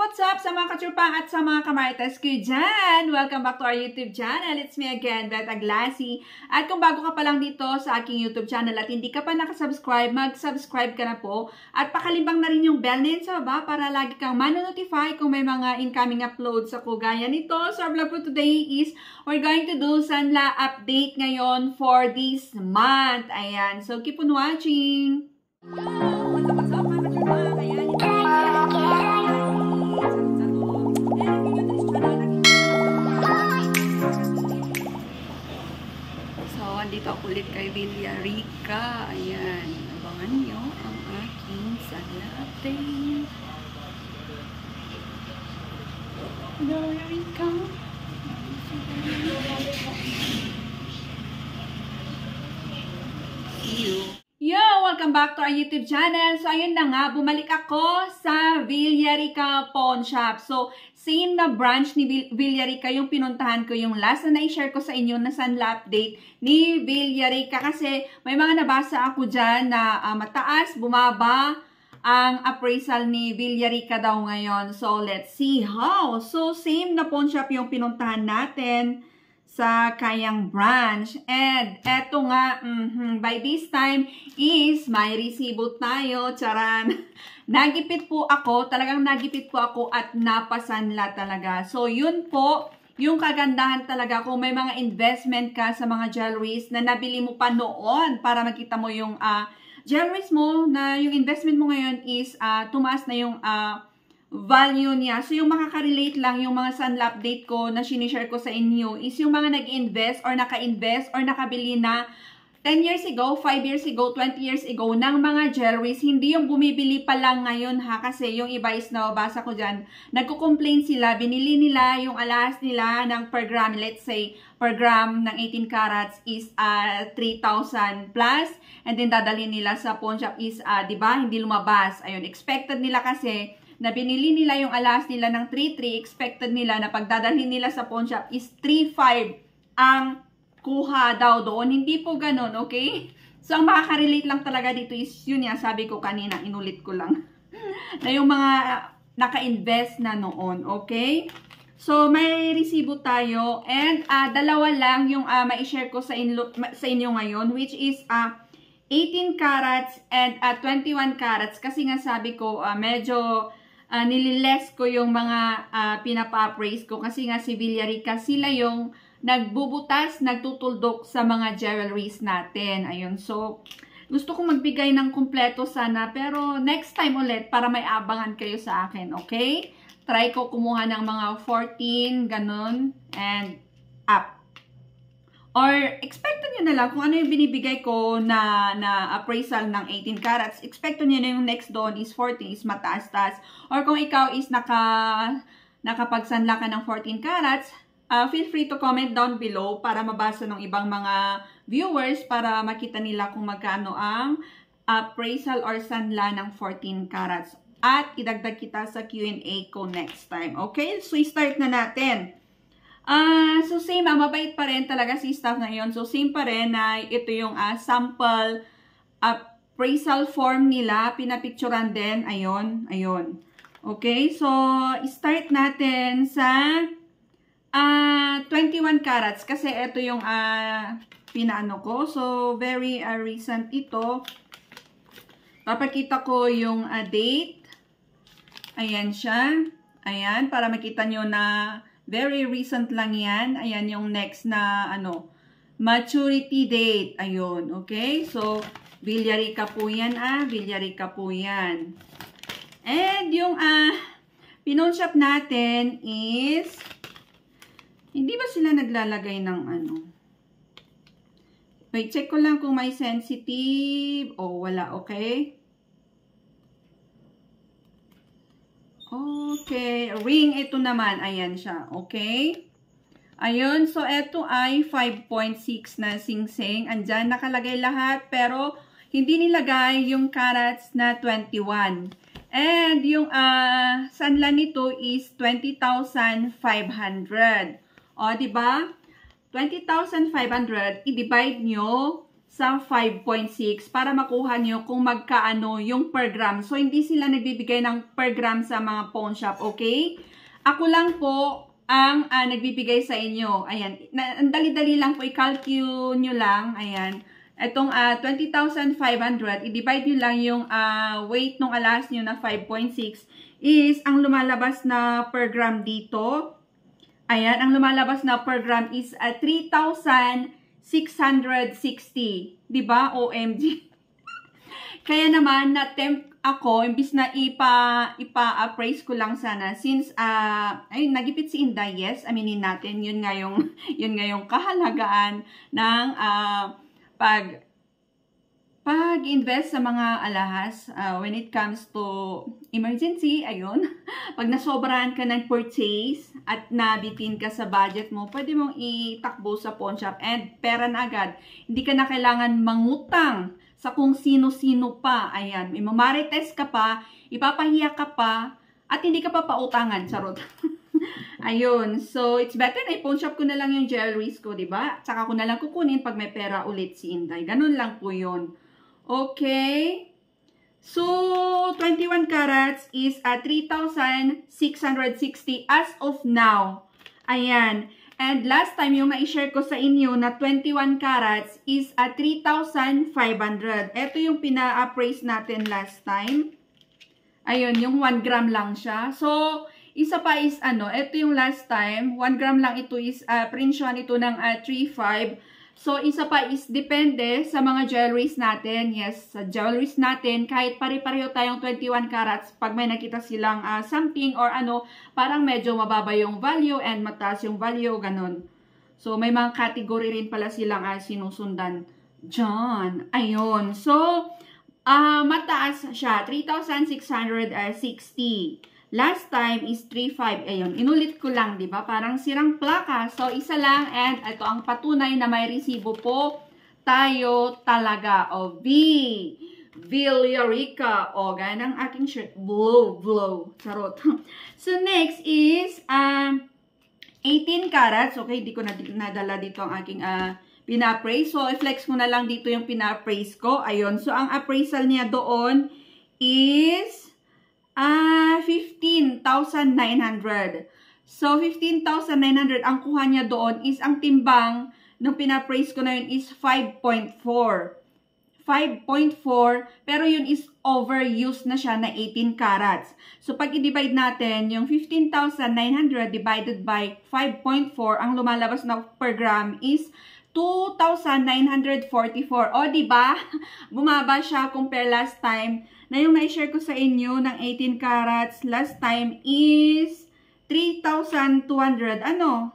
what's up sa mga katrupang at sa mga kamarites ko dyan? Welcome back to our YouTube channel. It's me again, Beth Aglasi. At kung bago ka pa lang dito sa aking YouTube channel at hindi ka pa nakasubscribe, mag-subscribe ka na po. At pakalimbang na rin yung bell na sa baba para lagi kang manonotify kung may mga incoming uploads ako gaya nito. So our vlog for today is we're going to do Sanla update ngayon for this month. Ayan. So keep on watching. Hello! What's up, mga katrupang? Ayan. So, andito ako ulit kay Villarica. Ayan. Abangan nyo ang aking salate. Villarica. See you. Yo! Welcome back to our YouTube channel. So, ayun na nga, bumalik ako sa Villarica Pawn Shop. So, same na branch ni Villarica yung pinuntahan ko. Yung last na na-share ko sa inyo na sunla update ni Villarica. Kasi may mga nabasa ako dyan na uh, mataas, bumaba ang appraisal ni Villarica daw ngayon. So, let's see how. So, same na pawn shop yung pinuntahan natin sa kayang branch. And eto nga, mm -hmm, by this time is may resibo tayo. Charan. nagipit po ako, talagang nagipit po ako at napasanla talaga. So yun po, yung kagandahan talaga kung may mga investment ka sa mga jewelries na nabili mo pa noon para makita mo yung uh, jewelries mo na yung investment mo ngayon is uh, tumaas na yung uh, value niya. So, yung makaka-relate lang yung mga sunlap date ko na sinishare ko sa inyo is yung mga nag-invest or naka-invest or nakabili na 10 years ago, 5 years ago, 20 years ago ng mga jewelries, hindi yung bumibili pa lang ngayon ha, kasi yung iba is nabasa ko dyan, nagko-complain sila, binili nila yung alas nila ng per gram, let's say, per gram ng 18 carats is uh, ah, 3,000 plus, and then dadalhin nila sa pawn shop is, uh, di ba, hindi lumabas. Ayun, expected nila kasi, na binili nila yung alas nila ng 3.3, expected nila na pagdadalhin nila sa pawn shop is 3.5 ang kuha daw doon. Hindi po ganun, okay? So, ang makaka-relate lang talaga dito is, yun yan, sabi ko kanina, inulit ko lang, na yung mga naka-invest na noon, okay? So, may resibo tayo, and uh, dalawa lang yung uh, ma-share ko sa, inlo, sa inyo ngayon, which is uh, 18 carats and uh, 21 carats, kasi nga sabi ko, uh, medyo uh, nililes ko yung mga uh, pinapa-appraise ko kasi nga si Villarica sila yung nagbubutas, nagtutuldok sa mga jewelries natin. Ayun, so gusto kong magbigay ng kumpleto sana pero next time ulit para may abangan kayo sa akin, okay? Try ko kumuha ng mga 14, ganun, and up. Or, expecto nyo na lang kung ano yung binibigay ko na, na appraisal ng 18 carats. Expecto nyo na yung next doon is 14, is mataas-taas. Or kung ikaw is naka, nakapagsanla ka ng 14 carats, uh, feel free to comment down below para mabasa ng ibang mga viewers para makita nila kung magkano ang appraisal or sanla ng 14 carats. At idagdag kita sa Q&A ko next time. Okay? So, start na natin. Uh, so same, ah, mabait pa rin talaga si staff ngayon. So same pa rin na ito yung uh, sample appraisal form nila. Pinapicturan din. Ayun, ayun. Okay, so start natin sa uh, 21 carats. Kasi ito yung uh, pinaano ko. So very uh, recent ito. Papakita ko yung uh, date. Ayan siya. Ayan, para makita nyo na Very recent lang yan. Ayan yung next na ano, maturity date. Ayun, okay? So, Villarica po yan ah. Villarica po yan. And yung ah, pinon shop natin is, hindi ba sila naglalagay ng ano? Wait, check ko lang kung may sensitive oh, wala, okay? Okay. Ring ito naman. Ayan siya. Okay. Ayun. So, ito ay 5.6 na sing-sing. Andyan nakalagay lahat. Pero, hindi nilagay yung carats na 21. And yung uh, sanla nito is 20,500. O, di ba? 20,500 i-divide nyo sa 5.6 para makuha nyo kung magkaano yung per gram. So, hindi sila nagbibigay ng per gram sa mga pawn shop, okay? Ako lang po ang uh, nagbibigay sa inyo. Ayan, ang dali-dali lang po, i-calculate nyo lang. Ayan, itong uh, 20,500, i-divide nyo lang yung uh, weight ng alas nyo na 5.6 is ang lumalabas na per gram dito. Ayan, ang lumalabas na per gram is uh, 3,000 660. Diba? OMG. Kaya naman, na-tempt ako, imbis na ipa, ipa-appraise ko lang sana, since, uh, ay, nagipit si Inday, yes, aminin natin, yun nga yung, yun nga yung kahalagaan ng uh, pag, pag-invest sa mga alahas, uh, when it comes to emergency, ayun, pag nasobrahan ka ng purchase at nabitin ka sa budget mo, pwede mong itakbo sa pawn shop and pera na agad. Hindi ka na kailangan mangutang sa kung sino-sino pa. Ayan, may mamarites ka pa, ipapahiya ka pa, at hindi ka pa pautangan. Charot. Ayun. So, it's better na i-pawn shop ko na lang yung jewelries ko, di ba? Tsaka ko na lang kukunin pag may pera ulit si Inday. Ganun lang po yun. Okay? So, 21 carats is uh, 3,660 as of now. Ayan. And last time, yung na-share ko sa inyo na 21 carats is uh, 3,500. Ito yung pina-appraise natin last time. Ayun, yung 1 gram lang siya. So, isa pa is ano, ito yung last time. 1 gram lang ito is, uh, print ito ng uh, 3,500. So, isa pa is depende sa mga jewelries natin. Yes, sa jewelries natin, kahit pare-pareho tayong 21 carats, pag may nakita silang uh, something or ano, parang medyo mababa yung value and mataas yung value, ganun. So, may mga category rin pala silang uh, sinusundan. Diyan. Ayun. So, uh, mataas siya. 3,660. Last time is 3.5. Ayun, inulit ko lang, di ba? Parang sirang plaka. So, isa lang and ito ang patunay na may resibo po tayo talaga. O, V. Villarica. O, gaya ng aking shirt. Blow, blow. Charot. so, next is um, 18 carats. Okay, hindi ko na nadala dito ang aking uh, pina-appraise. So, i-flex ko na lang dito yung pina-appraise ko. Ayun. So, ang appraisal niya doon is Ah, 15,900. So, 15,900, ang kuha niya doon is ang timbang nung pinapraise ko na yun is 5.4. 5.4, pero yun is overused na siya na 18 carats. So, pag i-divide natin, yung 15,900 divided by 5.4, ang lumalabas na per gram is 2,944. O, ba? Bumaba siya compare last time na yung na-share ko sa inyo ng 18 carats last time is 3,200. Ano?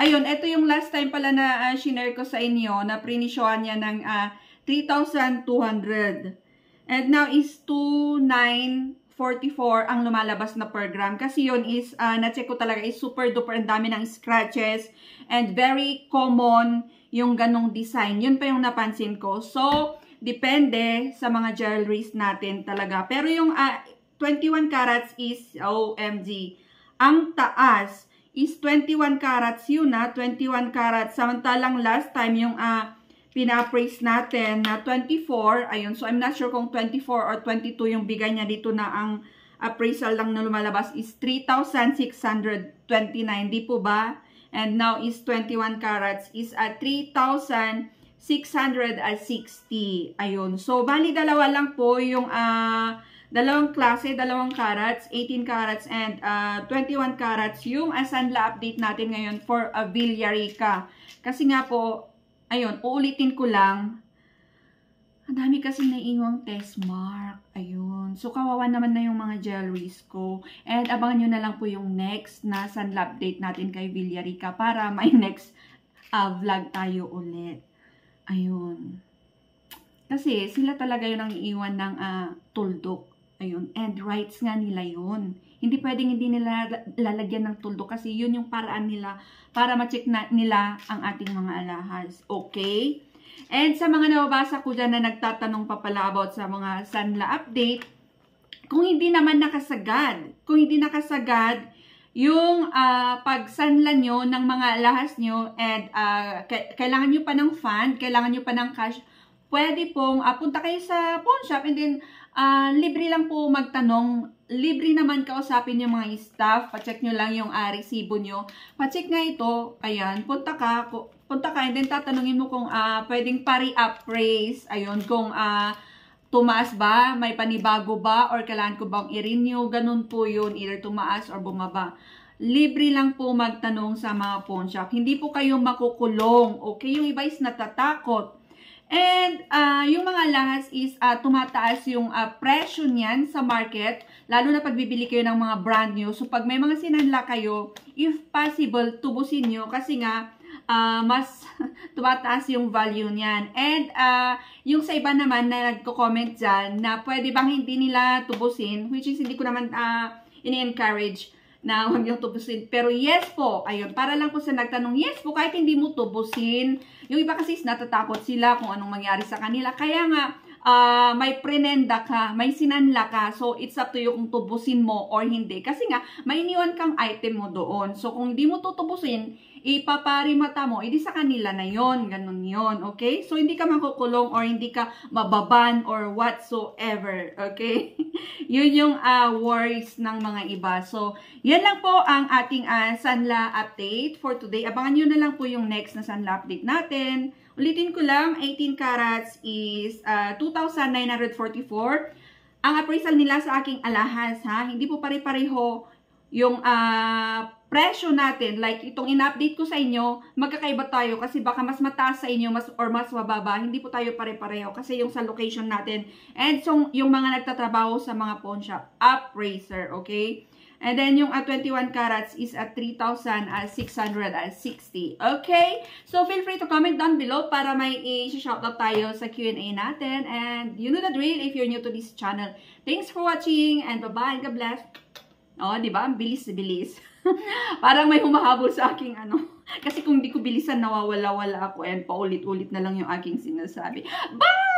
Ayun, ito yung last time pala na uh, shinare ko sa inyo na prinisyohan niya ng uh, ah, 3,200. And now is 2,944 ang lumalabas na per gram. Kasi yun is, uh, na-check ko talaga is super duper ang dami ng scratches and very common yung ganong design. Yun pa yung napansin ko. So, Depende sa mga jewelries natin talaga. Pero yung uh, ah, 21 carats is OMG. Ang taas is 21 carats yun na, 21 carats. Samantalang last time yung uh, pina-appraise natin na 24, ayun, so I'm not sure kung 24 or 22 yung bigay niya dito na ang appraisal lang na lumalabas is 3,629, di po ba? And now is 21 carats is at 3,000 660. Ayun. So, bali dalawa lang po yung uh, dalawang klase, dalawang carats, 18 carats and uh, ah, 21 carats yung asanla update natin ngayon for a Villarica. Kasi nga po, ayun, uulitin ko lang. Ang dami kasi naiiwang test mark. Ayun. So, kawawa naman na yung mga jewelries ko. And abangan nyo na lang po yung next na sunla update natin kay Villarica para may next uh, vlog tayo ulit. Ayun. Kasi sila talaga yun ang iiwan ng uh, tuldok. Ayun. And rights nga nila yun. Hindi pwedeng hindi nila lalagyan ng tuldok kasi yun yung paraan nila para ma-check nila ang ating mga alahas. Okay? And sa mga nababasa ko dyan na nagtatanong pa pala about sa mga Sanla update, kung hindi naman nakasagad, kung hindi nakasagad yung uh, pagsanlan nyo ng mga lahas nyo and uh, kailangan nyo pa ng fund, kailangan nyo pa ng cash, pwede pong uh, punta kayo sa pawn shop and then uh, libre lang po magtanong. Libre naman kausapin yung mga staff. Pacheck nyo lang yung uh, resibo nyo. Pacheck nga ito. Ayan, punta ka. Punta ka and then tatanungin mo kung uh, pwedeng pari-appraise. Ayun, kung uh, tumaas ba, may panibago ba, or kailangan ko bang i-renew, ganun po yun, either tumaas or bumaba. Libre lang po magtanong sa mga pawn shop. Hindi po kayo makukulong, okay? Yung iba is natatakot. And uh, yung mga lahas is uh, tumataas yung uh, presyo niyan sa market, lalo na pag bibili kayo ng mga brand new. So pag may mga sinanla kayo, if possible, tubusin nyo kasi nga uh, mas tumataas yung value niyan. And uh, yung sa iba naman na nagko-comment dyan na pwede bang hindi nila tubusin, which is hindi ko naman uh, ini-encourage na huwag yung tubusin. Pero yes po, ayun, para lang po sa nagtanong, yes po, kahit hindi mo tubusin. Yung iba kasi natatakot sila kung anong mangyari sa kanila. Kaya nga, uh, may prenenda ka, may sinanla ka, so it's up to you kung tubusin mo or hindi. Kasi nga, may iniwan kang item mo doon. So kung hindi mo tutubusin, ipaparimata mo, edi sa kanila na yon ganun yon okay? So, hindi ka makukulong or hindi ka mababan or whatsoever, okay? yun yung uh, worries ng mga iba. So, yan lang po ang ating uh, Sanla update for today. Abangan nyo na lang po yung next na Sanla update natin. Ulitin ko lang, 18 carats is uh, 2,944. Ang appraisal nila sa aking alahas, ha? Hindi po pare-pareho yung uh, presyo natin, like itong in-update ko sa inyo, magkakaiba tayo kasi baka mas mataas sa inyo mas, or mas mababa. Hindi po tayo pare-pareho kasi yung sa location natin and so, yung mga nagtatrabaho sa mga pawn shop, appraiser, okay? And then yung at 21 carats is at 3,660. Okay? So feel free to comment down below para may i-shoutout tayo sa Q&A natin. And you know the drill if you're new to this channel. Thanks for watching and bye-bye. God bless. Oh, di ba? Bilis-bilis. Parang may humahabol sa aking ano. Kasi kung hindi ko bilisan, nawawala-wala ako and paulit-ulit na lang yung aking sinasabi. Bye!